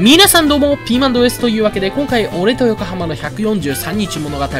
皆さんどうも、ピーマンド S というわけで、今回、俺と横浜の143日物語実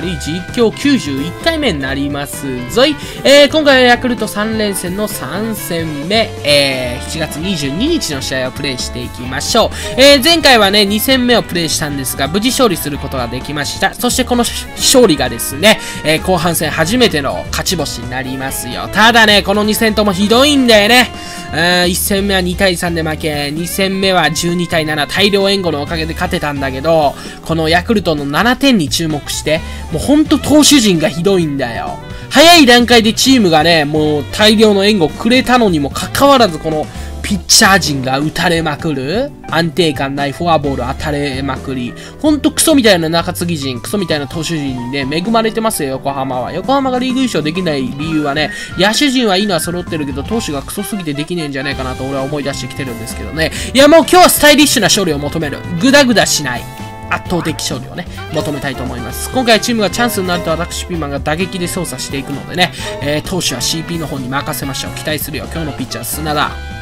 況91回目になりますぞい。えー、今回はヤクルト3連戦の3戦目、えー、7月22日の試合をプレイしていきましょう。えー、前回はね、2戦目をプレイしたんですが、無事勝利することができました。そしてこの勝利がですね、えー、後半戦初めての勝ち星になりますよ。ただね、この2戦ともひどいんだよね。うん1戦目は2対3で負け、2戦目は12対7対、大量援護のおかげで勝てたんだけど、このヤクルトの7点に注目して、もうほんと投手陣がひどいんだよ。早い段階でチームがね、もう大量の援護くれたのにもかかわらず、このピッチャー陣が打たれまくる。安定感ないフォアボール当たれまくり。ほんとクソみたいな中継ぎ陣、クソみたいな投手陣にね、恵まれてますよ、横浜は。横浜がリーグ優勝できない理由はね、野手陣はいいのは揃ってるけど、投手がクソすぎてできねえんじゃないかなと俺は思い出してきてるんですけどね。いやもう今日はスタイリッシュな勝利を求める。グダグダしない。圧倒的勝利をね、求めたいと思います。今回チームがチャンスになると私ピーマンが打撃で操作していくのでね、えー、投手は CP の方に任せましょう。期待するよ。今日のピッチャー砂田。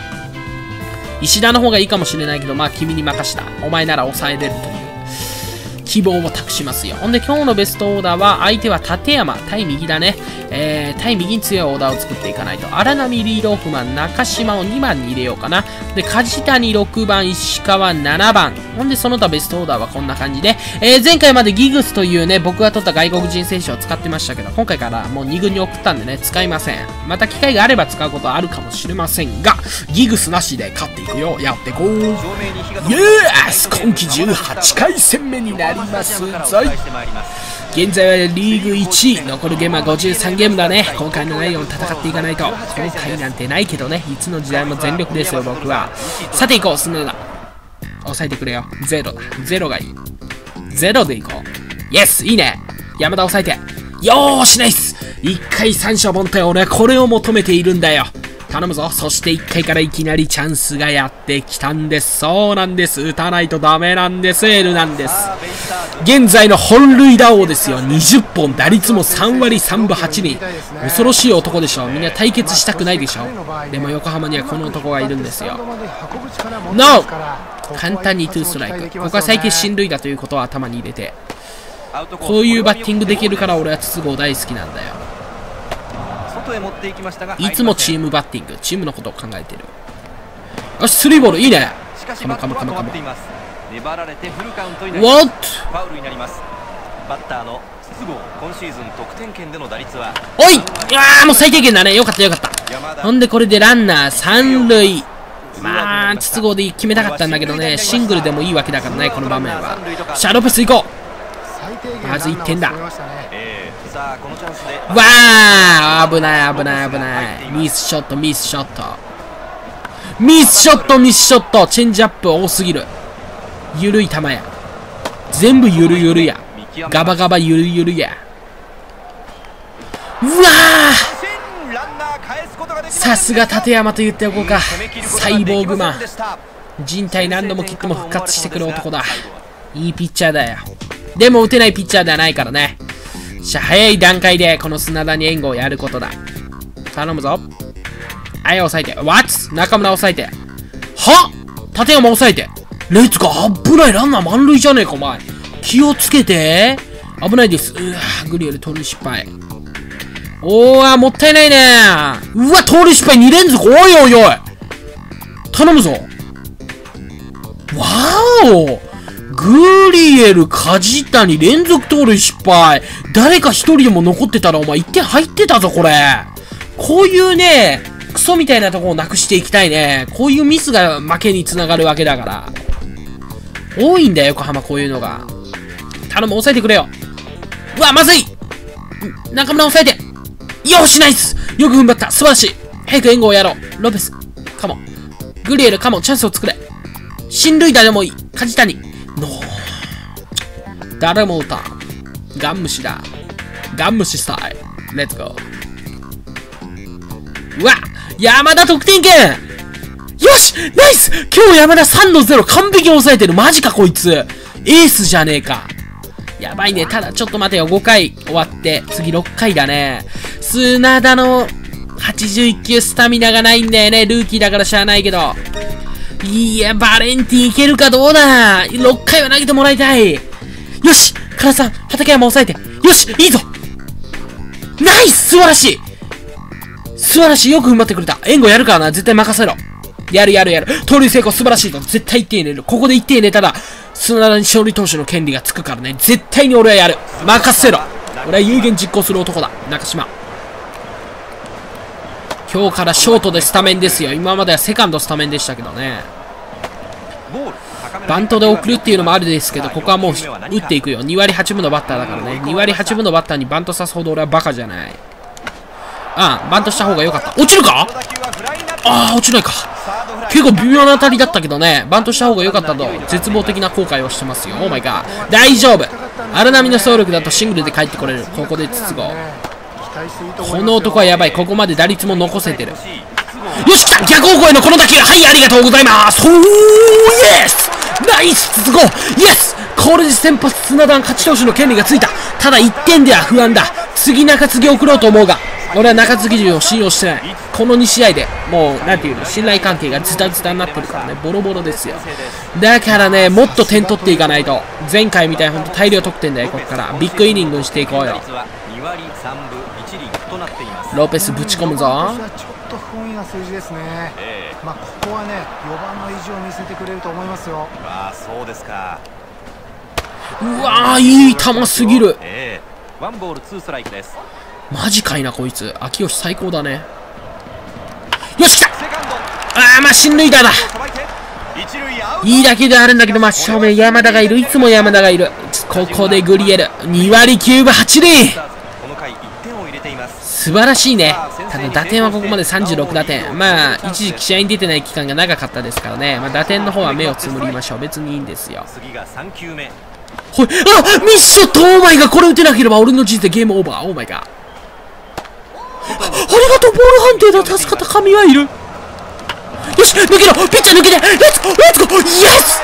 石田の方がいいかもしれないけど、まあ君に任した。お前なら抑えれるという。希望を託しますよ。ほんで今日のベストオーダーは、相手は立山、対右だね。えー、対右に強いオーダーを作っていかないと。荒波リードオフマン、中島を2番に入れようかな。で、梶谷6番、石川7番。ほんでその他ベストオーダーはこんな感じで、えー、前回までギグスというね、僕が取った外国人選手を使ってましたけど、今回からもう2軍に送ったんでね、使いません。また機会があれば使うことはあるかもしれませんが、ギグスなしで勝っていくよ。やってこう。イエース今季18回戦目になりますぞい。現在はリーグ1位。残るゲームは53ゲームだね。今回の内容を戦っていかないと。今回なんてないけどね。いつの時代も全力ですよ、僕は。さて行こう、スヌーだ。抑えてくれよ。ゼロだ。ゼロがいい。ゼロで行こう。イエスいいね山田抑えて。よーしナイス一回三者凡退俺はこれを求めているんだよ。頼むぞ。そして1回からいきなりチャンスがやってきたんです。そうなんです。打たないとダメなんです。L なんです。現在の本塁打王ですよ。20本、打率も3割3分8厘。恐ろしい男でしょ。みんな対決したくないでしょ。でも横浜にはこの男がいるんですよ。NO! 簡単にトゥーストライク。ここは最低進塁打ということは頭に入れて。こういうバッティングできるから俺は筒香大好きなんだよ。いつもチームバッティングチームのことを考えてる。よしスリーボールいいね。カモカモカモカモ。粘られてフルカウントになります。ファウルになります。バッターの筒香今シーズン得点圏での打率はおい！いやもう最低限だね。よかったよかった。ほんでこれでランナー三塁。まあ筒香で決めたかったんだけどね。シングルでもいいわけだからねこの場面は。シャロペス行こう。まず1点だわあ危ない危ない危ない。ミスショットミスショット。ミスショットミスショット。チェンジアップ多すぎる。ゆるい球や。全部ゆるゆるや。ガバガバゆるゆるや。うわさすが立山と言っておこうか。サイボーグマン。人体何度も切っても復活してくる男だ。いいピッチャーだよ。でも打てないピッチャーではないからね。しゃ、早い段階でこの砂田に援護をやることだ。頼むぞ。はい、押さえて。What? 中村押さえて。は？立山押さえて。レッツゴー危ないランナー満塁じゃねえか、お前。気をつけて。危ないです。うわグリエル盗塁失敗。おー、もったいないねうわ、盗塁失敗2連続おいおいおい頼むぞわーおグリエル、梶谷、連続盗塁失敗。誰か一人でも残ってたらお前1点入ってたぞ、これ。こういうね、クソみたいなとこをなくしていきたいね。こういうミスが負けにつながるわけだから。多いんだよ、横浜、こういうのが。頼む、抑えてくれよ。うわ、まずい中村抑えてよし、ナイスよく踏ん張った素晴らしい早く援護をやろうロペス、カモン。グリエル、カモン、チャンスを作れ。進塁打でもいい。梶谷。の誰も歌ガン虫だ。ガン虫スタイル。レッツゴーうわ山田得点圏！よし！ナイス！今日山田3の0完璧に抑えてる。マジかこいつ。エースじゃねえか。やばいね。ただ、ちょっと待てよ。5回終わって、次6回だね。砂田の81球スタミナがないんだよね。ルーキーだからしゃあないけど。いや、バレンティンいけるかどうだ ?6 回は投げてもらいたい。よし唐さん、畠山抑えて。よしいいぞナイス素晴らしい素晴らしいよく踏ん張ってくれた。援護やるからな。絶対任せろ。やるやるやる。盗塁成功素晴らしいと。絶対1点入れる。ここで1点入れたら、砂田に勝利投手の権利がつくからね。絶対に俺はやる。任せろ。俺は有言実行する男だ。中島。今日からショートでスタメンですよ。今まではセカンドスタメンでしたけどね。バントで送るっていうのもあるですけど、ここはもう打っていくよ。2割8分のバッターだからね。2割8分のバッターにバントさすほど俺はバカじゃない。ああ、バントした方が良かった。落ちるか？ああ、落ちないか。結構微妙な当たりだったけどね、バントした方が良かったと、絶望的な後悔をしてますよ。オーマイガー。大丈夫荒波の総力だとシングルで帰ってこれる。ここで筒子。この男はやばい。ここまで打率も残せてる。よし、来た逆方向へのこの打球はい、ありがとうございます。おーイエスナイス筒子イエスこれで先発砂段勝ち投手の権利がついた。ただ1点では不安だ。次中継ぎ送ろうと思うが。俺は中継ぎを信用してない。この2試合でもうなんていうの信頼関係がズタズタになってるからね。ボロボロですよ。だからねもっと点取っていかないと。前回みたいに本当大量得点だよここから。ビッグイニングにしていこうよ。ロペスぶち込むぞ。数字ですね、えー、まあ、ここはね4番の意地を見せてくれると思いますよ。あそうですか。うわいい球すぎる、えー、ワンボールツーストライクです。マジかいなこいつ。秋吉最高だね。よし来たああまあ進塁打だ。いいだけであるんだけど真正面山田がいる。いつも山田がいる。ここでグリエル。2割9分8厘素晴らしいね。ただ打点はここまで36打点。まあ一時期試合に出てない期間が長かったですからね、まあ、打点の方は目をつむりましょう。別にいいんですよ。ほいあミッションと oh my god これ打てなければ俺の人生ゲームオーバー。 oh my god ありがとうボール判定だ。助かった。神はいる。よし抜けろ！ピッチャー抜けて！ Let's go！Let's go！Yes！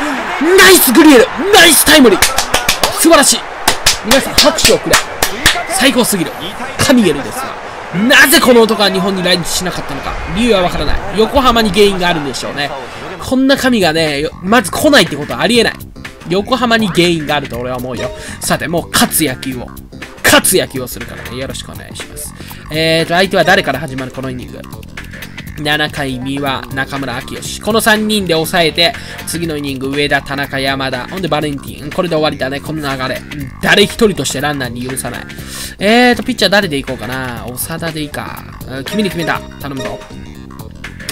ナイスグリエル！ナイスタイムリー！素晴らしい。皆さん拍手をくれ。最高すぎる。神エルですよなぜこの男は日本に来日しなかったのか理由はわからない。横浜に原因があるんでしょうね。こんな神がねまず来ないってことはありえない。横浜に原因があると俺は思うよ。さてもう勝つ野球を。勝つ野球をするからね。よろしくお願いします。えーと、相手は誰から始まるこのイニング？7回、三輪、中村明義。この3人で抑えて、次のイニング、上田、田中、山田、ほんでバレンティン。これで終わりだね、この流れ。誰一人としてランナーに許さない。えーと、ピッチャー誰でいこうかな。長田でいいか。君に決めた。頼むぞ。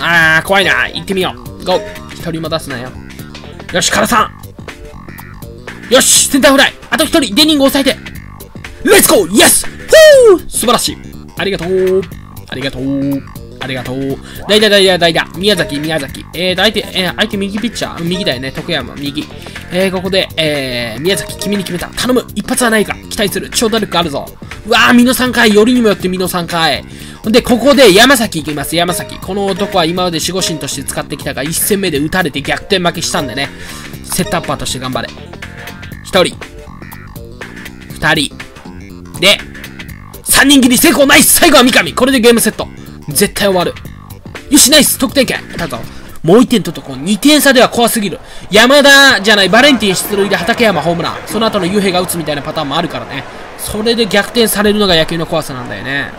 あー、怖いな。行ってみよう。 Go。一人も出すなよ。よし、唐さん。よし、センターフライ。あと一人、デニング抑えて。 Let's go yes フー素晴らしい。ありがとう。ありがとう。ありがとう。代打、代打、代打。宮崎、宮崎。えーと、相手、えー、相手右ピッチャー？右だよね。徳山、右。えー、ここで、えー、宮崎、君に決めた。頼む。一発はないか。期待する。超打力あるぞ。うわー、美濃3回。よりにもよって美濃3回。ほんで、ここで山崎行きます。山崎。この男は今まで守護神として使ってきたが、1戦目で打たれて逆転負けしたんでね。セットアッパーとして頑張れ。1人。2人。で、3人切り成功ナイス最後は三上これでゲームセット絶対終わる。よしナイス。得点圏。ただもう1点取っとこう。2点差では怖すぎる。山田じゃないバレンティン出塁で畠山ホームラン。その後の雄平が打つみたいなパターンもあるからね。それで逆転されるのが野球の怖さなんだよね。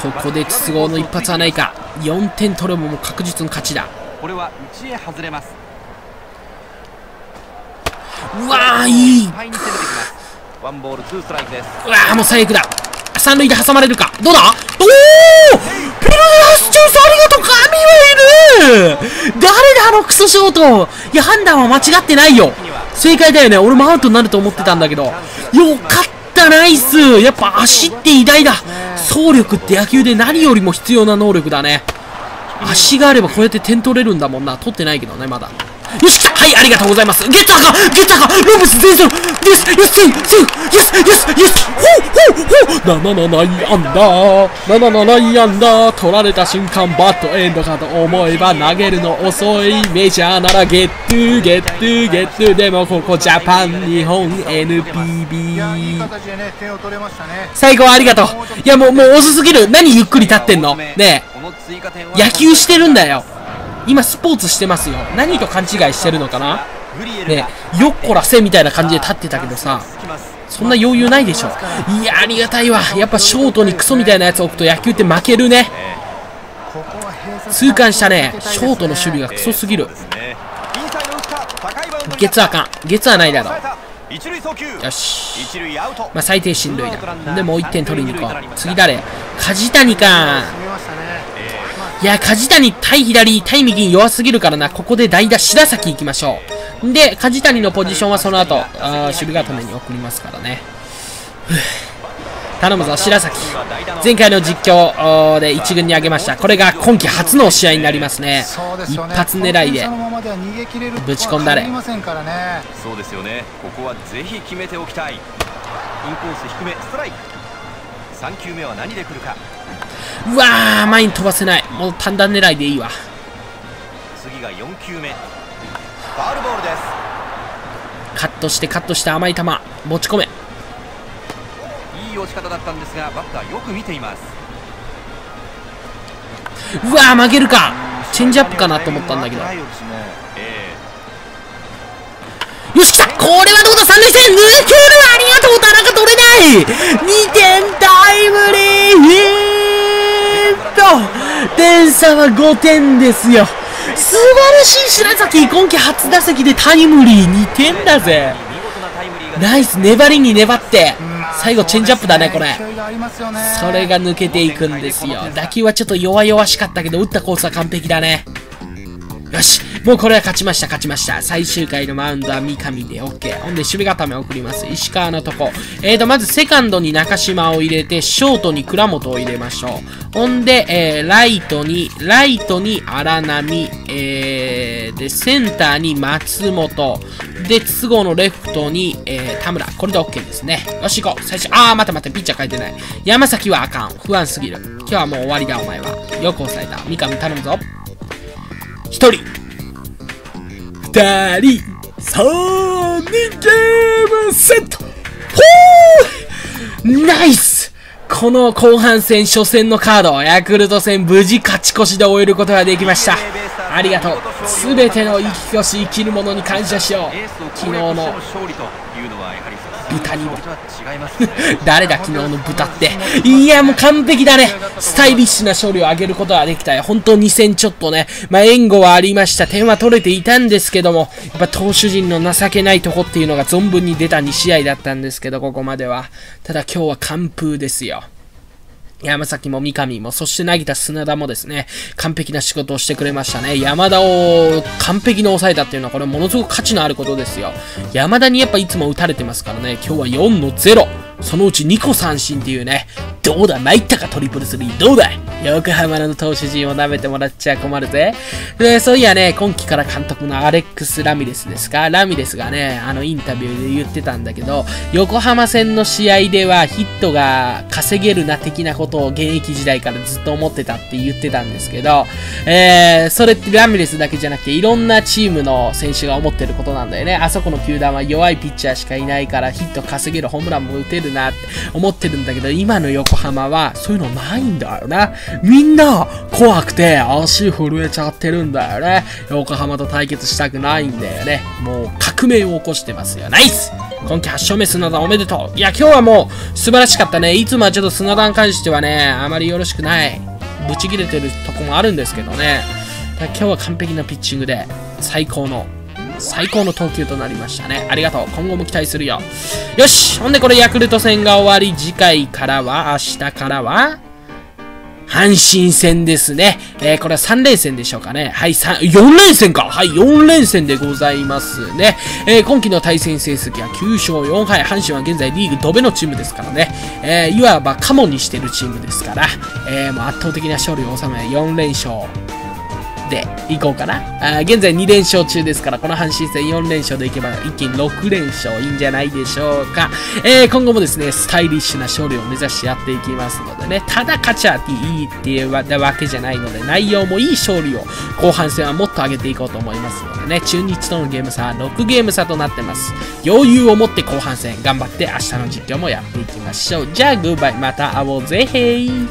ここで筒香の一発はないか。4点取ればもう確実の勝ちだ。これは内へ外れます。うわーいい。ワンボールツーストライクです。うわーもう最悪だ三塁で挟まれるか。どうだ？おおペルネラスチュースありがとう。神はいる。誰だあのクソショート。いや判断は間違ってないよ。正解だよね。俺もアウトになると思ってたんだけど。よかった。ナイス。やっぱ足って偉大だ。走力って野球で何よりも必要な能力だね。足があればこうやって点取れるんだもんな。取ってないけどねまだ。よしはい、ありがとうございます。ゲッターかゲッターかロブス全勝です、よし、セーフ、セーフ、イエス、イエス、イエス、ほう、ほう、ほう、なななないアンダー、なななないアンダー、取られた瞬間、バットエンドかと思えば投げるの遅い、メジャーならゲットゥー、ゲットゥー、ゲットゥー、でもここジャパン、日本、NPB。最後ありがとう。いや、もう、もう遅すぎる。何ゆっくり立ってんの？ねえ。野球してるんだよ。今スポーツしてますよ。何と勘違いしてるのかな？ねよっこらせみたいな感じで立ってたけどさ、そんな余裕ないでしょ。いや、ありがたいわ。やっぱショートにクソみたいなやつ置くと野球って負けるね。痛感したね。ショートの守備がクソすぎるそう。ですねインサイド打った高いバウンドにゲツあかん。ゲツはないだろう。よし。まあ、最低進塁だ。で、もう1点取りに行こう。次誰？梶谷か。いや、梶谷対左、対右に弱すぎるからな。ここで代打、白崎行きましょう。で、梶谷のポジションはその後、あー守備固めに送りますからね。頼むぞ、白崎。前回の実況で1軍に上げました。これが今季初の試合になりますね。一発狙いでぶち込んだれそうですよねここはぜひ決めておきたいインコース低めストライク3球目は何で来るかうわー、前に飛ばせない。もう単弾狙いでいいわ。次が4球目ファウルボールですカットしてカットして甘い球。持ち込め。いい落ち方だったんですがバッターよく見ていますうわー、曲げるか。チェンジアップかなと思ったんだけど。えよし、来たこれはどうだ？三塁線抜けるありがとう田中取れない !2 点と点差は5点ですよ。素晴らしい白崎今季初打席でタイムリー2点だぜ。ナイス粘りに粘って最後チェンジアップだねこれ。それが抜けていくんですよ。打球はちょっと弱々しかったけど打ったコースは完璧だね。よしもうこれは勝ちました、勝ちました。最終回のマウンドは三上で OK。ほんで、守備固め送ります。石川のとこ。えーと、まずセカンドに中島を入れて、ショートに倉本を入れましょう。ほんで、えー、ライトに、ライトに荒波、えー、で、センターに松本。で、都合のレフトに、えー、田村。これで OK ですね。よし、行こう。最初、あー、待って待って、ピッチャー変えてない。山崎はあかん。不安すぎる。今日はもう終わりだ、お前は。よく抑えた。三上頼むぞ。一人。2人、3人ゲームセットほーナイスこの後半戦初戦のカード、ヤクルト戦無事勝ち越しで終えることができました。ありがとう。すべての生き越し生きるものに感謝しよう。昨日の豚にも 誰だ昨日の豚って。いや、もう完璧だね。スタイリッシュな勝利を挙げることができたよ。本当2戦ちょっとね。まあ、援護はありました。点は取れていたんですけども、やっぱ投手陣の情けないとこっていうのが存分に出た2試合だったんですけど、ここまでは。ただ今日は完封ですよ。山崎も三上も、そして投げた砂田もですね、完璧な仕事をしてくれましたね。山田を完璧に抑えたっていうのは、これものすごく価値のあることですよ。山田にやっぱいつも打たれてますからね、今日は4の0。そのうち2個三振っていうね、どうだ？参ったか？トリプルスリー、どうだ？横浜の投手陣を舐めてもらっちゃ困るぜ。で、そういやね、今季から監督のアレックス・ラミレスですか？ラミレスがね、あのインタビューで言ってたんだけど、横浜戦の試合ではヒットが稼げるな的なことを現役時代からずっと思ってたって言ってたんですけど、えー、それってラミレスだけじゃなくていろんなチームの選手が思ってることなんだよね。あそこの球団は弱いピッチャーしかいないからヒット稼げるホームランも打てるなって思ってるんだけど、今の横浜はそういうのないんだよな。みんな怖くて足震えちゃってるんだよね。横浜と対決したくないんだよね。もう革命を起こしてますよ。ナイス今季8勝目砂田おめでとう。いや、今日はもう素晴らしかったね。いつもはちょっと砂田に関してはね、あまりよろしくない。ブチ切れてるとこもあるんですけどね。今日は完璧なピッチングで最高の最高の投球となりましたね。ありがとう。今後も期待するよ。よしほんでこれヤクルト戦が終わり、次回からは、明日からは、阪神戦ですね。えー、これは3連戦でしょうかね。はい、3、4連戦かはい、4連戦でございますね。えー、今季の対戦成績は9勝4敗。阪神は現在リーグドベのチームですからね。えー、いわばカモにしてるチームですから、えー、もう圧倒的な勝利を収め、4連勝。で、いこうかな。あ現在2連勝中ですから、この阪神戦4連勝でいけば一気に6連勝いいんじゃないでしょうか。えー、今後もですね、スタイリッシュな勝利を目指してやっていきますのでね、ただ勝ちゃっていいっていうわけじゃないので、内容もいい勝利を後半戦はもっと上げていこうと思いますのでね、中日とのゲーム差は6ゲーム差となってます。余裕を持って後半戦頑張って明日の実況もやっていきましょう。じゃあ、グッバイ、また会おうぜへい。